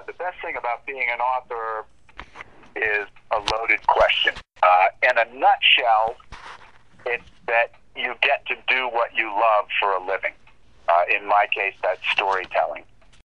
uh, the best thing about being an author is a loaded question. Uh, in a nutshell, it's that you get to do what you love for a living. Uh, in my case, that's storytelling.